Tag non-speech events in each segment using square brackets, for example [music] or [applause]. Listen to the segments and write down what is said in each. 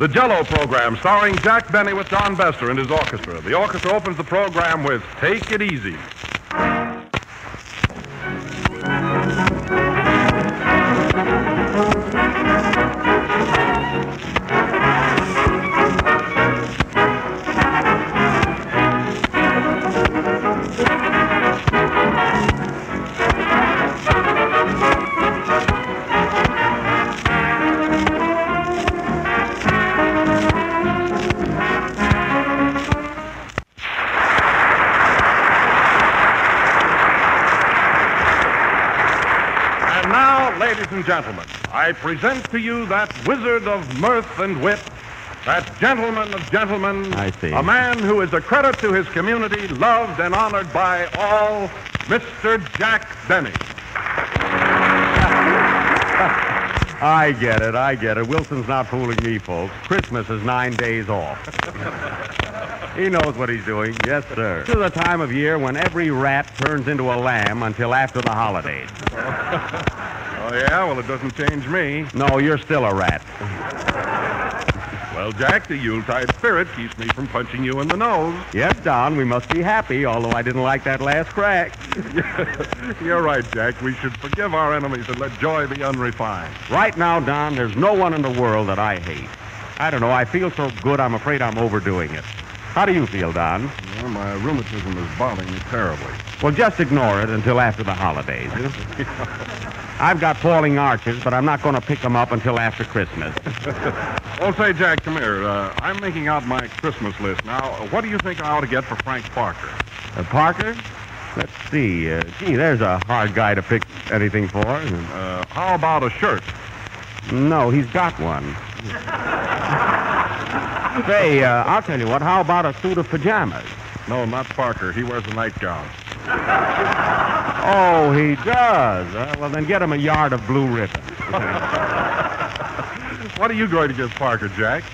The Jello program, starring Jack Benny with Don Bestor and his orchestra. The orchestra opens the program with Take It Easy. And gentlemen, I present to you that wizard of mirth and wit, that gentleman of gentlemen, I see. a man who is a credit to his community, loved and honored by all, Mr. Jack Benny. [laughs] I get it. I get it. Wilson's not fooling me, folks. Christmas is nine days off. [laughs] he knows what he's doing. Yes, sir. This is a time of year when every rat turns into a lamb until after the holidays. [laughs] Oh, yeah? Well, it doesn't change me. No, you're still a rat. Well, Jack, the Yuletide spirit keeps me from punching you in the nose. Yes, Don, we must be happy, although I didn't like that last crack. [laughs] You're right, Jack. We should forgive our enemies and let joy be unrefined. Right now, Don, there's no one in the world that I hate. I don't know. I feel so good, I'm afraid I'm overdoing it. How do you feel, Don? Well, my rheumatism is bothering me terribly. Well, just ignore it until after the holidays. [laughs] I've got falling arches, but I'm not going to pick them up until after Christmas. [laughs] Oh, say, Jack, come here. Uh, I'm making out my Christmas list now. Uh, What do you think I ought to get for Frank Parker? Uh, Parker? Let's see. Uh, gee, there's a hard guy to pick anything for. Uh, how about a shirt? No, he's got one. Say, uh, I'll tell you what. How about a suit of pajamas? No, not Parker. He wears a nightgown. [laughs] Oh, he does. Uh, well, then get him a yard of blue ribbon. [laughs] What are you going to give Parker, Jack?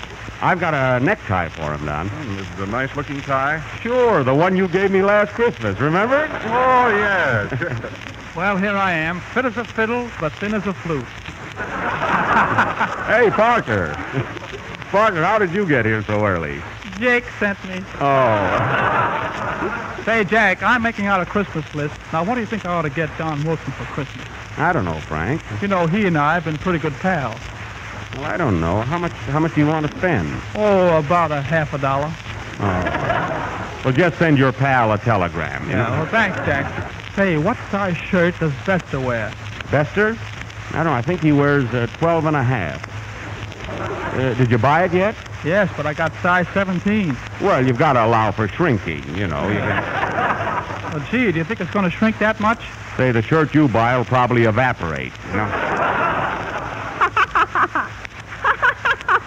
I've got a necktie for him, Don. This Is a nice-looking tie? Sure, the one you gave me last Christmas, remember? Oh, yes. [laughs] Well, here I am, fit as a fiddle, but thin as a flute. [laughs] Hey, Parker. Parker, how did you get here so early? Jake sent me. Oh, Say, Jack, I'm making out a Christmas list. Now, what do you think I ought to get Don Wilson for Christmas? I don't know, Frank. You know, he and I have been pretty good pals. Well, I don't know. How much how much do you want to spend? Oh, about a half a dollar. Oh. Well, just send your pal a telegram. Yeah, well, thanks, Jack. Say, what size shirt does Bestor wear? Bestor? I don't know. I think he wears uh, 12 and a half. Uh, did you buy it yet? Yes, but I got size 17. Well, you've got to allow for shrinking, you know. You can Well, gee, do you think it's going to shrink that much? say the shirt you buy will probably evaporate, you know. [laughs]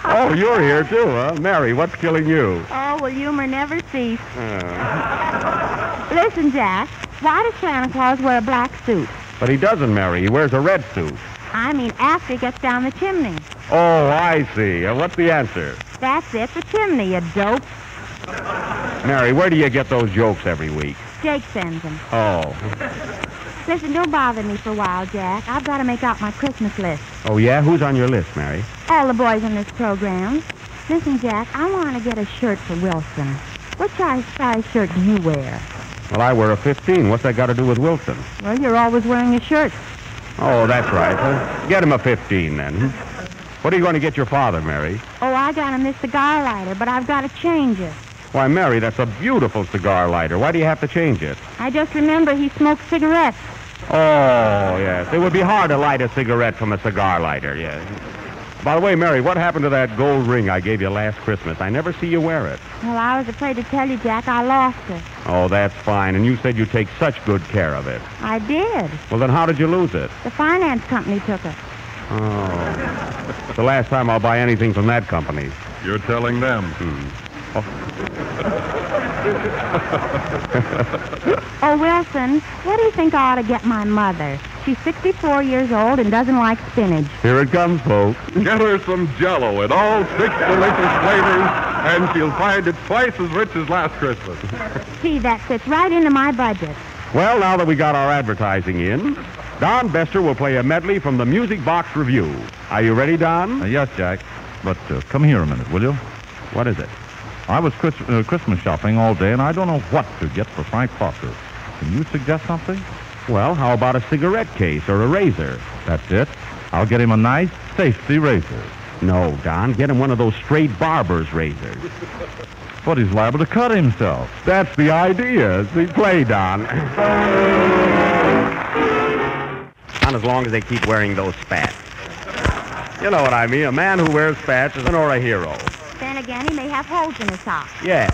oh, you're here too, huh? Mary, what's killing you? Oh, well, humor never cease. Uh, Listen, Jack, why does Santa Claus wear a black suit? but he doesn't, Mary. He wears a red suit. I mean, after he gets down the chimney. Oh, I see. Uh, what's the answer? That's it, the chimney, you dope. Mary, where do you get those jokes every week? Jake sends them. Oh. Listen, don't bother me for a while, Jack. I've got to make out my Christmas list. Oh, yeah? Who's on your list, Mary? All the boys in this program. Listen, Jack, I want to get a shirt for Wilson. What size, size shirt do you wear? Well, I wear a 15. What's that got to do with Wilson? Well, you're always wearing a shirt. Oh, that's right. Get him a 15 then. What are you going to get your father, Mary? Oh, I got him this cigar lighter, but I've got to change it. Why, Mary, that's a beautiful cigar lighter. Why do you have to change it? I just remember he smoked cigarettes. Oh, yes. It would be hard to light a cigarette from a cigar lighter, yes. By the way, Mary, what happened to that gold ring I gave you last Christmas? I never see you wear it. Well, I was afraid to tell you, Jack, I lost it. Oh, that's fine. And you said you take such good care of it. I did. Well, then how did you lose it? The finance company took it. Oh. It's the last time I'll buy anything from that company. You're telling them. Hmm. Oh, Wilson, what do you think I ought to get my mother? She's 64 years old and doesn't like spinach. Here it comes, folks. Get her some Jello in all six delicious flavors, and she'll find it twice as rich as last Christmas. See, that fits right into my budget. Well, now that we got our advertising in, Don Bestor will play a medley from the Music Box Revue. Are you ready, Don? Uh, yes, Jack. But uh, come here a minute, will you? What is it? I was Chris, uh, Christmas shopping all day, and I don't know what to get for Frank Parker. Can you suggest something? Well, how about a cigarette case or a razor? That's it. I'll get him a nice safety razor. No, Don. Get him one of those straight barber's razors. But he's liable to cut himself. That's the idea. See, play, Don. Not as long as they keep wearing those spats. You know what I mean. A man who wears spats is an or a hero. Then again, he may have holes in his socks. Yeah.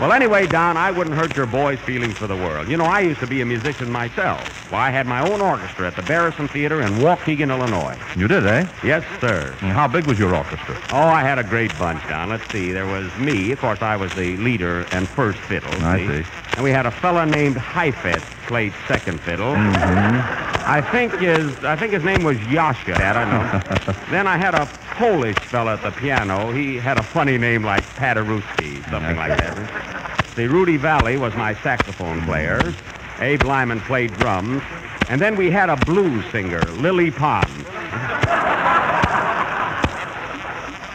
Well, anyway, Don, I wouldn't hurt your boy's feelings for the world. You know, I used to be a musician myself. Well, I had my own orchestra at the Barrison Theater in Waukegan, Illinois. You did, eh? Yes, sir. And how big was your orchestra? Oh, I had a great bunch, Don. Let's see. There was me. Of course, I was the leader and first fiddle. I see. And we had a fella named Heifetz played second fiddle. I think his I think his name was Jascha. I don't know. [laughs] then I had a Polish fella at the piano. He had a funny name like Paderewski, something like that. See, Rudy Vallee was my saxophone player. Abe Lyman played drums. And then we had a blues singer, Lily Pons.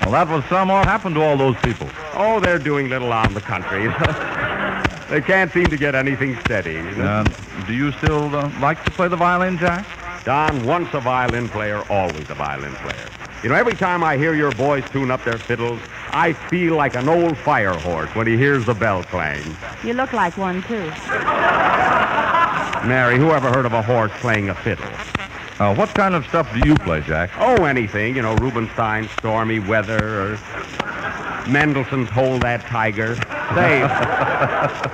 Well, that was some. What happened to all those people? Oh, they're doing little on the country. [laughs] they can't seem to get anything steady. Uh, do you still uh, like to play the violin, Jack? Don, once a violin player, always a violin player. You know, every time I hear your boys tune up their fiddles, I feel like an old fire horse when he hears the bell clang. You look like one, too. Mary, who ever heard of a horse playing a fiddle? Uh, what kind of stuff do you play, Jack? Oh, anything. You know, Rubinstein's Stormy Weather or Mendelssohn's Hold That Tiger. Say,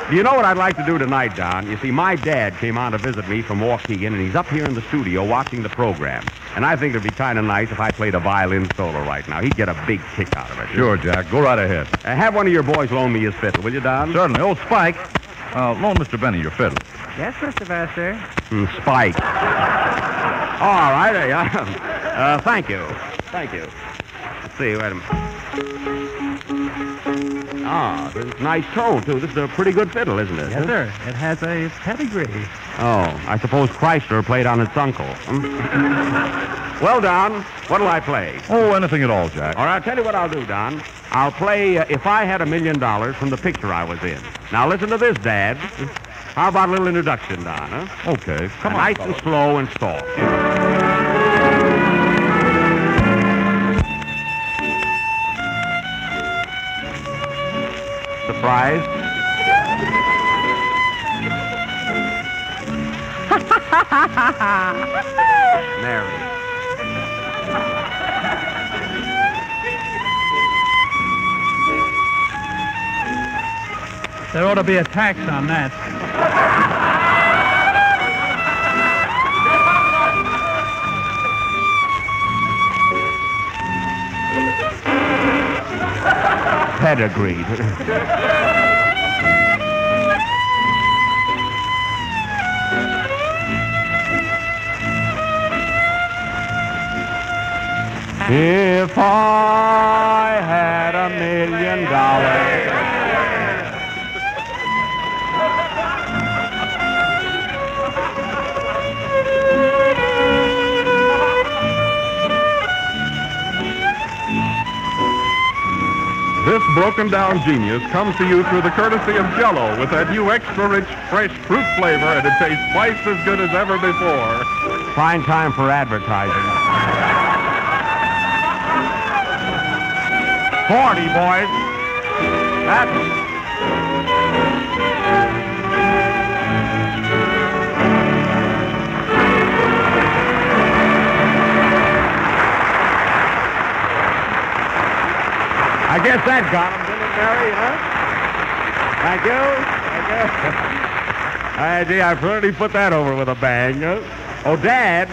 do [laughs] you know what I'd like to do tonight, Don? You see, my dad came on to visit me from Waukegan, and he's up here in the studio watching the program. And I think it'd be kind of nice if I played a violin solo right now. He'd get a big kick out of it. Sure, Jack. Go right ahead. Uh, have one of your boys loan me his fiddle, will you, Don? Certainly. Oh, Spike. Uh, loan Mr. Benny your fiddle. Yes, Mr. Bestor. Mm, Spike. All right. There you are. Uh, thank you. Thank you. Let's see. Wait a minute. Ah, this is a nice tone, too. This is a pretty good fiddle, isn't it? Yes, sir. It has a pedigree. Oh, I suppose Kreisler played on its uncle. Hmm? [laughs] well, Don, what'll I play? Oh, anything at all, Jack. All right, I'll tell you what I'll do, Don. I'll play uh, If I Had a Million Dollars from the picture I was in. Now, listen to this, Dad. How about a little introduction, Don, huh? Okay. Come on. nice and slow and soft. Surprised? [laughs] Mary. There ought to be a tax on that. Pedigreed. If I had a million dollars. Broken down genius comes to you through the courtesy of Jello with that new extra rich, fresh fruit flavor, and it tastes twice as good as ever before. Fine time for advertising. 40, boys. That's. I guess that got him, didn't it, Mary? Huh? Thank you. Thank you. [laughs] I, gee, I pretty put that over with a bang. Huh? Oh, Dad.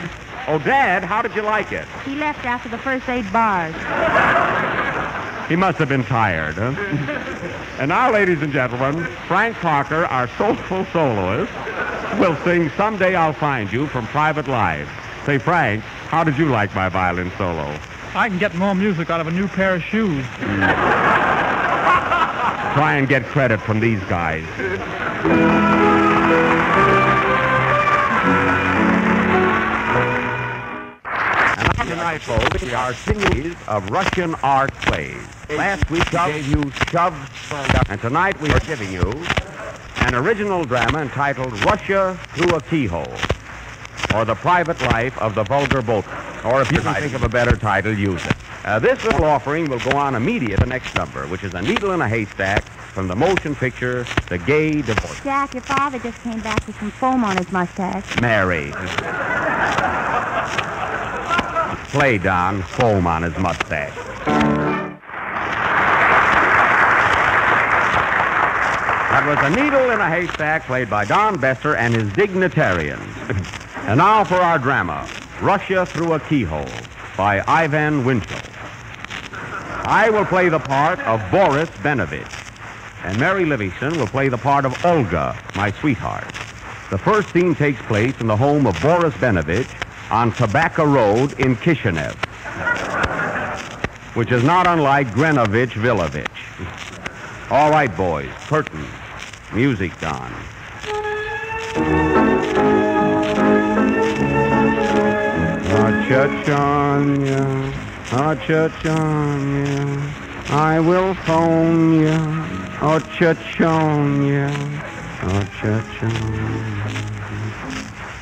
Oh, Dad, how did you like it? He left after the first eight bars. He must have been tired, huh? [laughs] and now, ladies and gentlemen, Frank Parker, our soulful soloist, will sing Someday I'll Find You from Private Lives. Say, Frank, how did you like my violin solo? I can get more music out of a new pair of shoes. [laughs] Try and get credit from these guys. Tonight, folks, we are series of Russian art plays. Last week we gave you Shove, and tonight we are giving you an original drama entitled Russia Through a Keyhole, or The Private Life of the Vulgar Boatman. Or if you can think of a better title, use it. Uh, this little offering will go on immediate the next number, which is A Needle in a Haystack from the motion picture The Gay Divorce. Jack, your father just came back with some foam on his mustache. Mary. Play, Don. Foam on his mustache. That was a needle in a haystack played by Don Bestor and his dignitarians. [laughs] and now for our drama, Russia Through a Keyhole by Ivan Winchell. I will play the part of Boris Benovich, and Mary Livingston will play the part of Olga, my sweetheart. The first scene takes place in the home of Boris Benovich on Tobacco Road in Kishinev, which is not unlike Grenovich Villavich. All right, boys, curtain. Music, Don. Cha-chanya, cha-chanya, I will phone you. Oh, cha-chanya, oh, cha-chanya.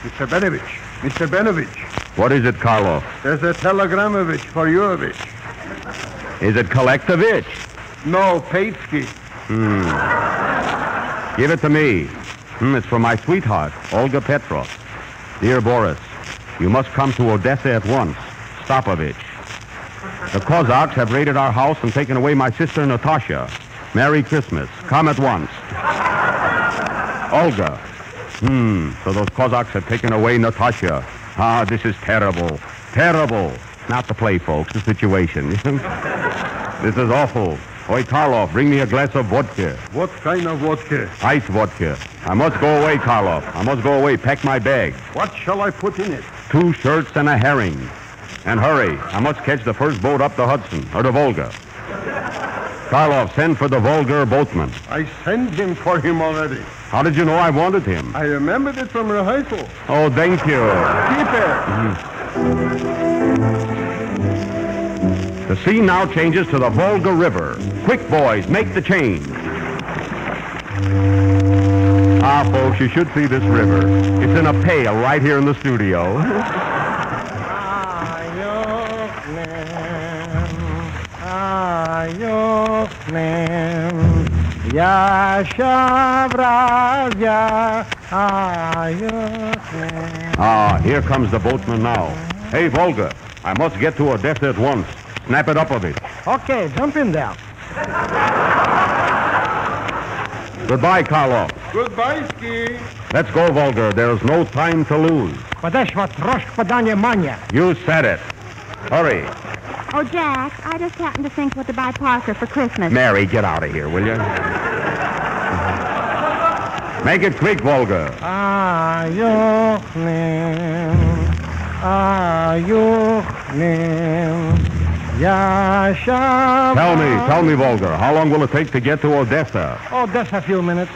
Mr. Benovich, Mr. Benovich, What is it, Karloff? there's a telegramovich for you, Yurovich. Is it Kolektovich? No, Patesky. Give it to me. Hmm, it's for my sweetheart, Olga Petrov. Dear Boris, you must come to Odessa at once. Stopovich. The Cossacks have raided our house and taken away my sister Natasha. Merry Christmas. Come at once. Olga. Hmm, so those Cossacks have taken away Natasha. Ah, this is terrible. Terrible. Not the play, folks, the situation. [laughs] this is awful. Oi, Karloff, bring me a glass of vodka. What kind of vodka? Ice vodka. I must go away, Karloff. I must go away. Pack my bag. What shall I put in it? Two shirts and a herring. And hurry. I must catch the first boat up the Hudson, or the Volga. Karloff, send for the Volga boatman. I sent him for him already. How did you know I wanted him? I remembered it from rehearsal. Oh, thank you. Keep it. Mm-hmm. The scene now changes to the Volga River. Quick, boys, make the change. Ah, folks, you should see this river. It's in a pail right here in the studio. [laughs] Ah, here comes the boatman now. Hey, Volga, I must get to Odessa at once. Snap it up a bit. Okay, jump in there. Goodbye, Karloff. Goodbye, Ski. Let's go, Volga. There's no time to lose. Подальше трошки подание мания. You said it. Hurry. Oh, Jack, I just happened to think what to buy Parker for Christmas. Mary, get out of here, will you? Make it quick, Volga. Ayохнем, ayохнем, Yasha. Tell me, tell me, Volger, how long will it take to get to Odessa? Oh, Odessa, a few minutes.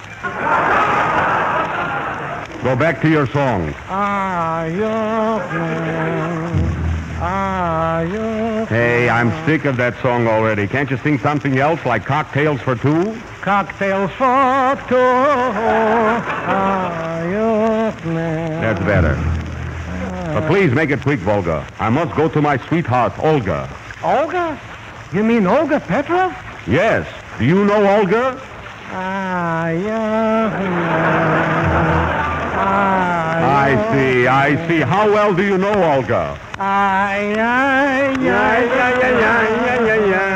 Go back to your song. Ah, ah, hey, I'm sick of that song already. Can't you sing something else like Cocktails for Two? Cocktails for Two. Ah, That's better. But please make it quick, Volga. I must go to my sweetheart, Olga. Olga? You mean Olga Petrov? Yes. Do you know Olga? Ah, yeah. I see, I see. How well do you know Olga? Ah, Yeah, yeah, yeah, yeah, yeah, yeah, yeah.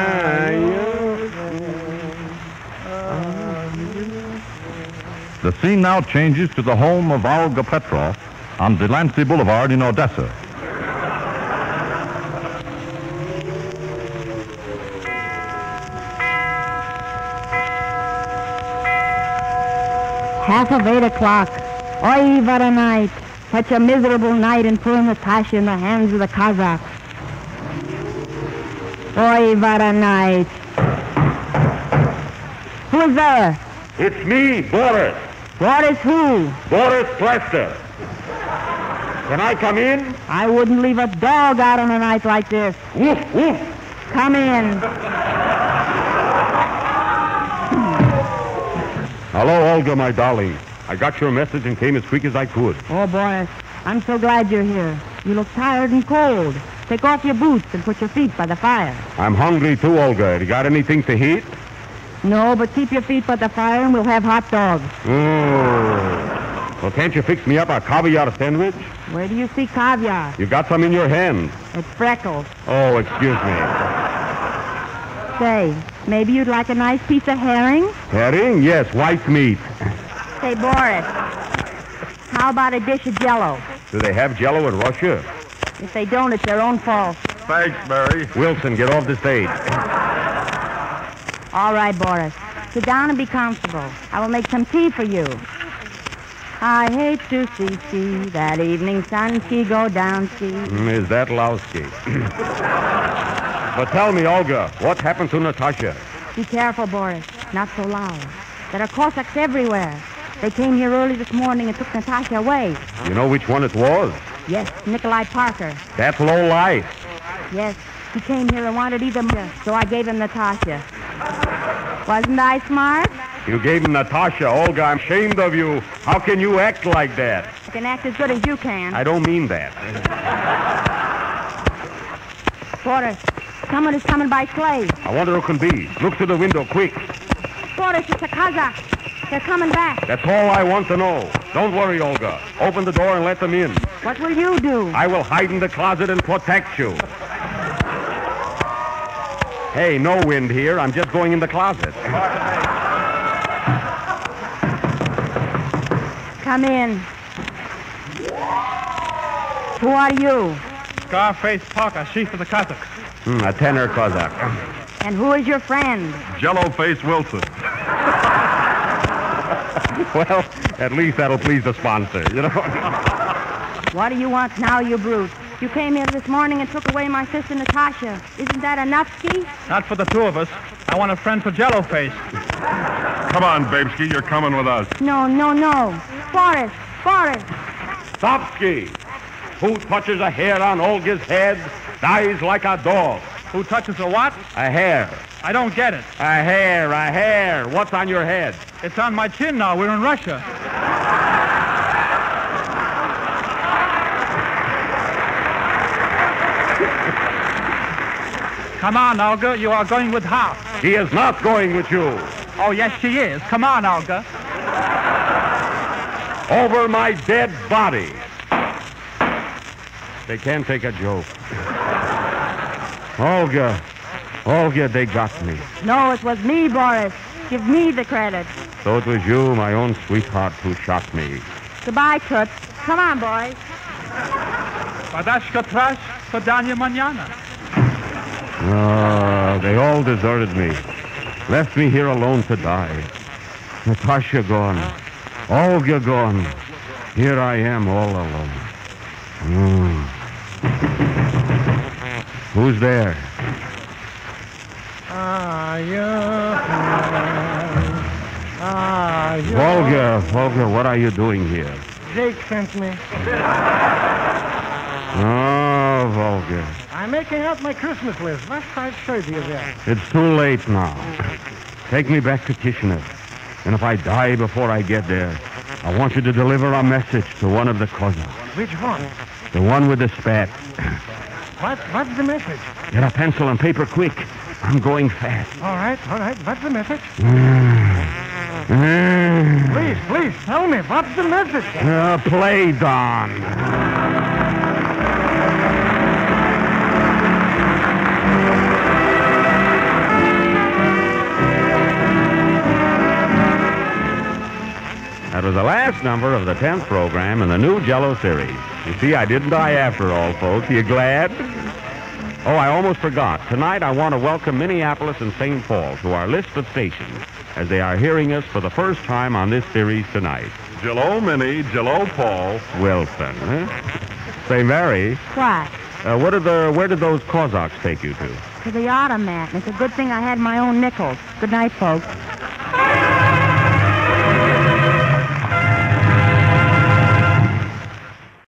The scene now changes to the home of Olga Petrov on Delancey Boulevard in Odessa. Half of eight o'clock. Oy, what a night. Such a miserable night in pulling Natasha in the hands of the Cossacks. Oy, what a night. Who's there? It's me, Boris. Boris who? Boris Plester. Can I come in? I wouldn't leave a dog out on a night like this. Woof, woof. Come in. Hello, Olga, my darling. I got your message and came as quick as I could. Oh, Boris, I'm so glad you're here. You look tired and cold. Take off your boots and put your feet by the fire. I'm hungry too, Olga. Have you got anything to eat? No, but keep your feet by the fire and we'll have hot dogs. Oh. Well, can't you fix me up a caviar sandwich? Where do you see caviar? You got some in your hand. It's freckles. Oh, excuse me. Say, maybe you'd like a nice piece of herring? Herring? Yes, white meat. Say, Boris, how about a dish of jello? Do they have jello in Russia? If they don't, it's their own fault. Thanks, Mary. Wilson, get off the stage. All right, Boris. Sit down and be comfortable. I will make some tea for you. I hate to see ski, that evening sun ski go down ski. Mm, Is that Lowski? [clears throat] but tell me, Olga, what happened to Natasha? Be careful, Boris. Not so loud. There are Cossacks everywhere. They came here early this morning and took Natasha away. You know which one it was? Yes, Nikolai Parker. That low life. Yes, he came here and wanted either m- so I gave him Natasha. Wasn't I smart? You gave him Natasha. Olga, I'm ashamed of you. How can you act like that? I can act as good as you can. I don't mean that. Boris, someone is coming by sleigh. I wonder who can be. Look through the window, quick. Boris, it's a Cossack. They're coming back. That's all I want to know. Don't worry, Olga. Open the door and let them in. What will you do? I will hide in the closet and protect you. Hey, no wind here. I'm just going in the closet. Come in. Who are you? Scarface Parker, chief of the Cossacks. Hmm, a tenor Cossack. And who is your friend? Jello Face Wilson. Well, at least that'll please the sponsor, you know. What do you want now, you brute? You came here this morning and took away my sister Natasha. Isn't that enough, Ski? Not for the two of us. I want a friend for Jello Face. Come on, Babeski, you're coming with us. No, no, no. Forrest, Forrest. Stopsky! Who touches a hair on Olga's head dies like a dog. Who touches a what? A hair. I don't get it. A hair, a hair. What's on your head? It's on my chin now. We're in Russia. Come on, Olga. You are going with Hop. He is not going with you. Oh, yes, she is. Come on, Olga. Over my dead body. They can't take a joke. Olga. Olga, they got me. No, it was me, Boris. Give me the credit. So it was you, my own sweetheart, who shot me. Goodbye, Toots. Come on, boys. Padashka trash, podanie manana. Ah, they all deserted me. Left me here alone to die. Natasha gone. Olga gone. Here I am all alone. Hmm. Who's there? Ah, yeah. Ah, yeah. Olga, Olga, what are you doing here? Jake sent me. Oh, Volga. I'm making out my Christmas list. Size shirt do you got? It's too late now. Take me back to Kishinev. And if I die before I get there, I want you to deliver a message to one of the Cossacks. Which one? The one with the spat. What? What's the message? Get a pencil and paper quick. I'm going fast. All right, all right. What's the message? Uh, Please, please, tell me. What's the message? uh, play, Don. That was the last number of the 10th program in the new Jello series. You see, I didn't die after all, folks. You glad? Oh, I almost forgot. Tonight, I want to welcome Minneapolis and St. Paul to our list of stations as they are hearing us for the first time on this series tonight. Jello Minnie, Jello Paul. Wilson, huh? Say, Mary, What? uh, what did the, where did those Cossacks take you to? To the automat. And it's a good thing I had my own nickels. Good night, folks.